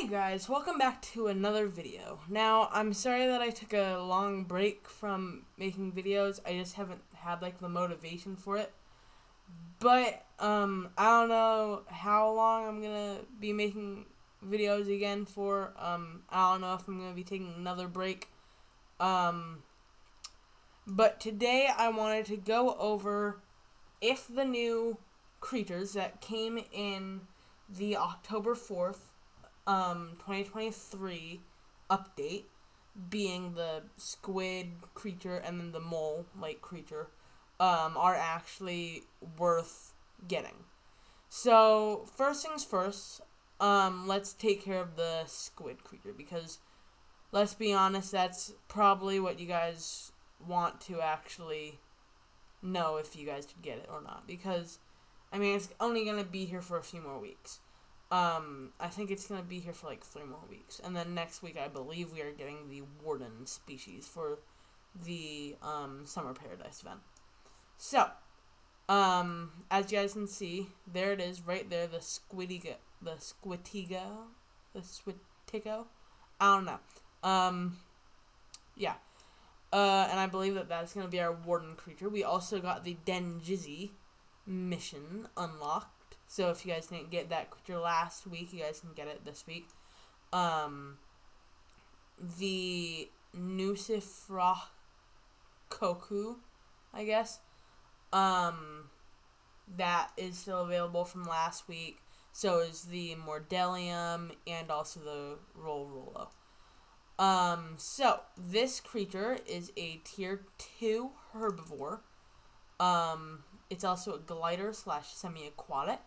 Hey guys, welcome back to another video. Now, I'm sorry that I took a long break from making videos. I just haven't had like the motivation for it. But um I don't know how long I'm going to be making videos again for. Um I don't know if I'm going to be taking another break. Um but today I wanted to go over if the new creatures that came in the October 4th um, 2023 update, being the squid creature and then the mole like creature, um, are actually worth getting. So first things first, um, let's take care of the squid creature because let's be honest, that's probably what you guys want to actually know if you guys could get it or not because I mean it's only gonna be here for a few more weeks. Um, I think it's gonna be here for like three more weeks, and then next week I believe we are getting the warden species for the um, summer paradise event. So, um, as you guys can see, there it is, right there, the squidiga, the squitigo, the squitigo. I don't know. Um, yeah. Uh, and I believe that that's gonna be our warden creature. We also got the Denjizzy mission unlocked so if you guys didn't get that creature last week, you guys can get it this week. Um, the Nusifra Koku, I guess. Um, that is still available from last week. So is the Mordelium and also the Rolrolo. Um, so this creature is a tier 2 herbivore. Um, it's also a glider slash semi-aquatic.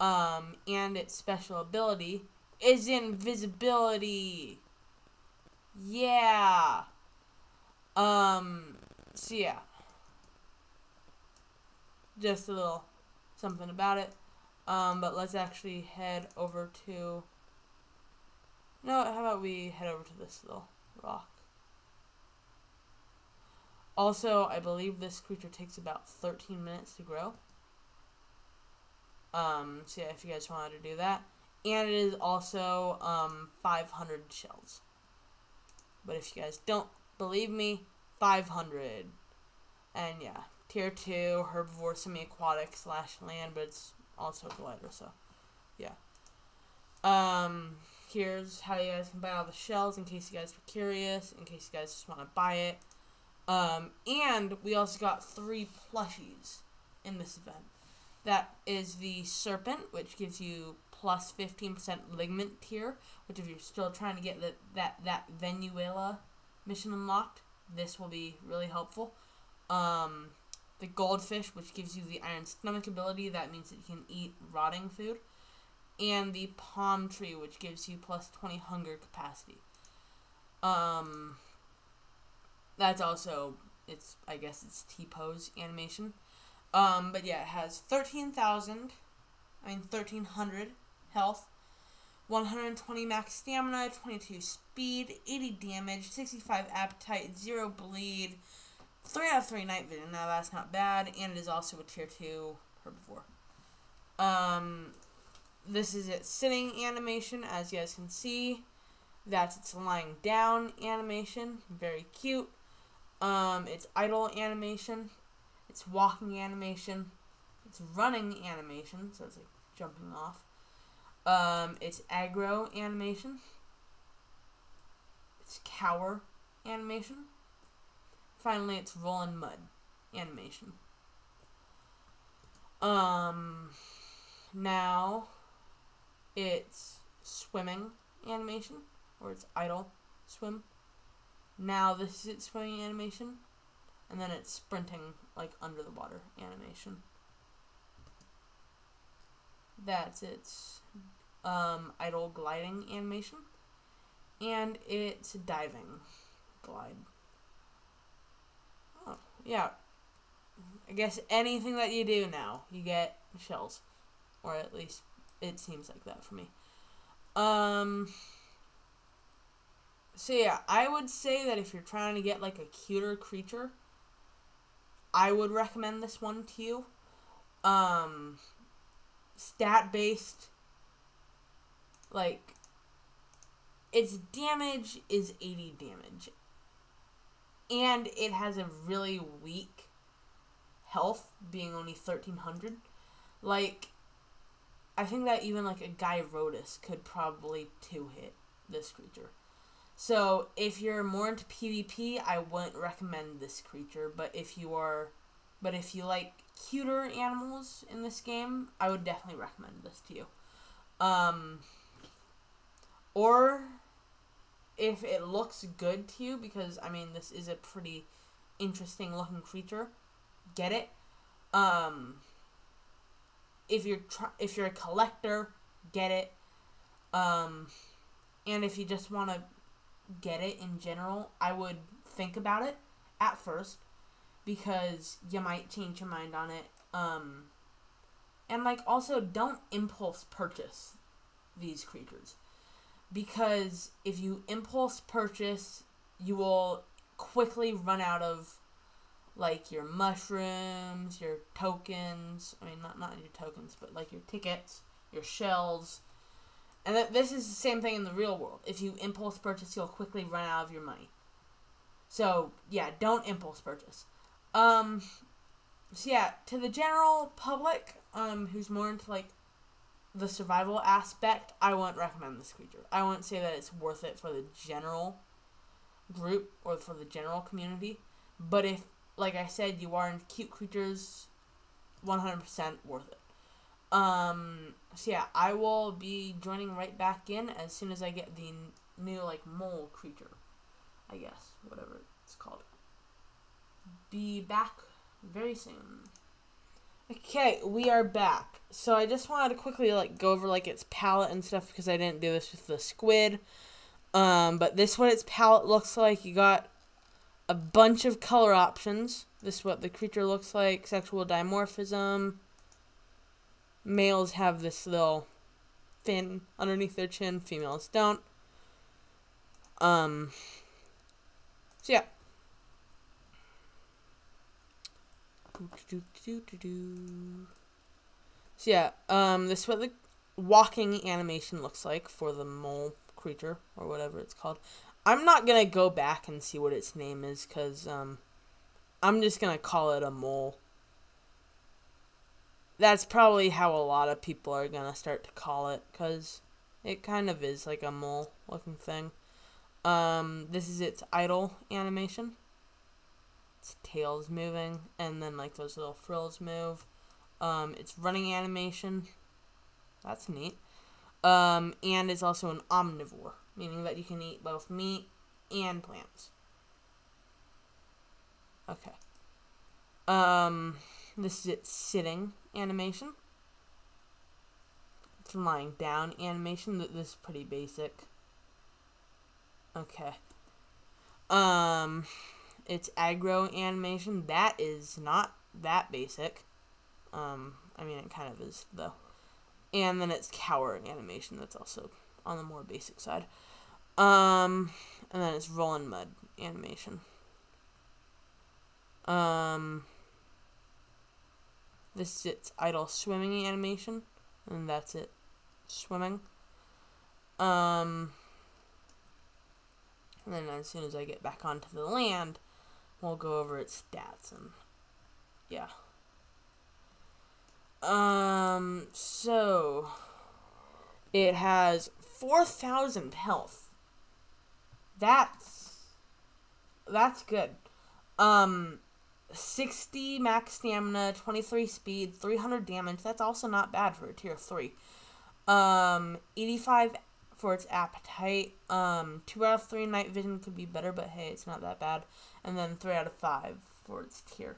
Um, and its special ability is invisibility. Yeah. Um, so yeah. Just a little something about it. Um, but let's actually head over to... No, how about we head over to this little rock. Also, I believe this creature takes about 13 minutes to grow. Um, so yeah, if you guys wanted to do that. And it is also um, 500 shells. But if you guys don't believe me, 500. And yeah, tier 2, herbivore, semi-aquatic slash land, but it's also glider, so yeah. Um, here's how you guys can buy all the shells in case you guys were curious, in case you guys just want to buy it. Um, and we also got three plushies in this event. That is the Serpent, which gives you plus 15% Ligament tier, which if you're still trying to get the, that, that Venuela mission unlocked, this will be really helpful. Um, the Goldfish, which gives you the Iron Stomach ability, that means that you can eat rotting food. And the Palm Tree, which gives you plus 20 hunger capacity. Um, that's also, it's I guess it's T-pose animation. Um, but yeah, it has 13,000, I mean 1,300 health, 120 max stamina, 22 speed, 80 damage, 65 appetite, 0 bleed, 3 out of 3 night vision. Now that's not bad, and it is also a tier 2 herbivore. Um, this is its sitting animation, as you guys can see. That's its lying down animation, very cute. Um, its idle animation, it's walking animation. It's running animation, so it's like jumping off. Um, it's aggro animation. It's cower animation. Finally, it's rolling mud animation. Um, now it's swimming animation, or it's idle swim. Now this is its swimming animation and then it's sprinting like under the water animation. That's its um, idle gliding animation, and it's diving glide. Oh, yeah. I guess anything that you do now, you get shells, or at least it seems like that for me. Um. So yeah, I would say that if you're trying to get like a cuter creature, I would recommend this one to you. Um, stat based, like its damage is 80 damage. And it has a really weak health, being only 1300. Like, I think that even like a Gyrotus could probably two hit this creature. So if you're more into PvP, I wouldn't recommend this creature. But if you are, but if you like cuter animals in this game, I would definitely recommend this to you. Um, or if it looks good to you, because I mean this is a pretty interesting looking creature, get it. Um, if you're tr- if you're a collector, get it. Um, and if you just want to get it in general, I would think about it at first because you might change your mind on it. Um, and like also don't impulse purchase these creatures because if you impulse purchase, you will quickly run out of like your mushrooms, your tokens. I mean, not not your tokens, but like your tickets, your shells. And that this is the same thing in the real world. If you impulse purchase, you'll quickly run out of your money. So yeah, don't impulse purchase. Um, so yeah, to the general public, um, who's more into like the survival aspect, I wouldn't recommend this creature. I wouldn't say that it's worth it for the general group or for the general community. But if, like I said, you are into cute creatures, 100% worth it. Um, so yeah, I will be joining right back in as soon as I get the new, like, mole creature. I guess, whatever it's called. Be back very soon. Okay, we are back. So I just wanted to quickly like go over like its palette and stuff because I didn't do this with the squid. Um, but this what its palette looks like. You got a bunch of color options. This is what the creature looks like. Sexual dimorphism. Males have this little fin underneath their chin. Females don't. Um. So yeah. So yeah, um, this is what the walking animation looks like for the mole creature or whatever it's called. I'm not gonna go back and see what its name is because um, I'm just gonna call it a mole. That's probably how a lot of people are gonna start to call it because it kind of is like a mole looking thing. Um, this is its idle animation its tail's moving, and then like those little frills move. Um, it's running animation. That's neat. Um, and it's also an omnivore, meaning that you can eat both meat and plants. Okay. Um, this is its sitting animation. It's lying down animation. This is pretty basic. Okay. Um, its aggro animation. That is not that basic. Um, I mean, it kind of is, though. And then its cower animation. That's also on the more basic side. Um, and then it's rolling mud animation. Um, this is its idle swimming animation. And that's it. Swimming. Um, and then as soon as I get back onto the land, we'll go over its stats and yeah. Um, so it has 4,000 health. That's that's good. Um 60 max stamina, 23 speed, 300 damage. That's also not bad for a tier 3. Um 85 for its appetite. Um, two out of three night vision could be better, but hey, it's not that bad. And then three out of five for its tier.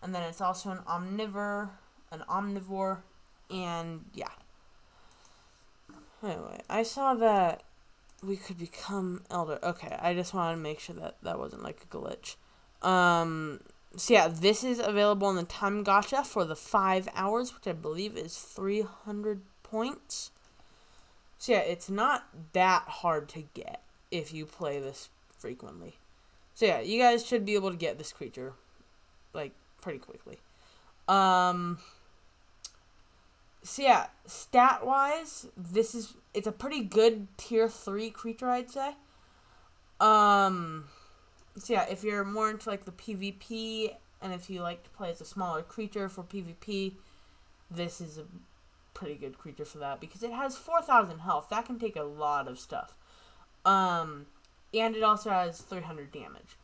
And then it's also an omnivore, an omnivore, and yeah. Anyway, I saw that we could become elder. Okay, I just wanted to make sure that that wasn't like a glitch. Um, so yeah, this is available in the time gacha for the five hours, which I believe is 300 points. So yeah, it's not that hard to get if you play this frequently. So yeah, you guys should be able to get this creature like pretty quickly. Um so yeah, stat wise, this is it's a pretty good tier three creature, I'd say. Um, so yeah, if you're more into like the PvP and if you like to play as a smaller creature for PvP, this is a pretty good creature for that because it has 4,000 health. That can take a lot of stuff. Um, and it also has 300 damage.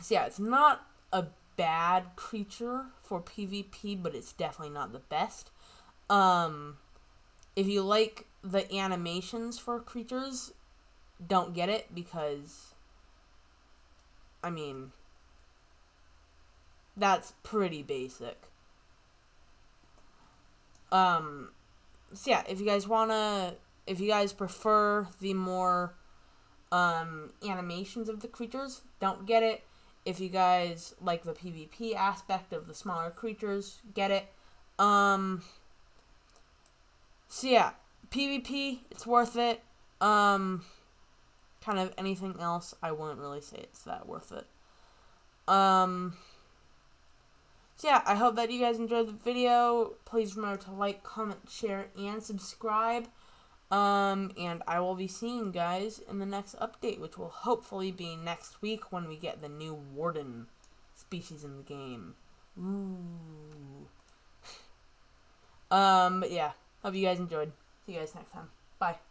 So yeah, it's not a bad creature for PvP, but it's definitely not the best. Um, if you like the animations for creatures, don't get it because, I mean, that's pretty basic. Um, so yeah, if you guys wanna, if you guys prefer the more um, animations of the creatures, don't get it. If you guys like the PvP aspect of the smaller creatures, get it. Um, so yeah, PvP, it's worth it. Um, kind of anything else, I wouldn't really say it's that worth it. Um, so yeah, I hope that you guys enjoyed the video. Please remember to like, comment, share, and subscribe. Um, and I will be seeing you guys in the next update, which will hopefully be next week when we get the new Warden species in the game. Ooh. um, but yeah, hope you guys enjoyed. See you guys next time. Bye.